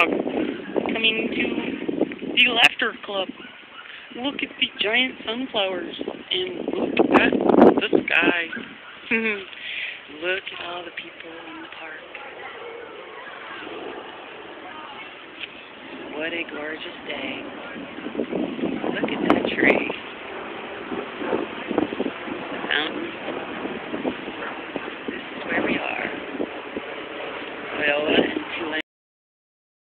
dog coming to the Laughter Club. Look at the giant sunflowers and look at the sky. Mm-hmm. look at all the people in the park. What a gorgeous day. Look at that tree. Mountain. This is where we are. Well,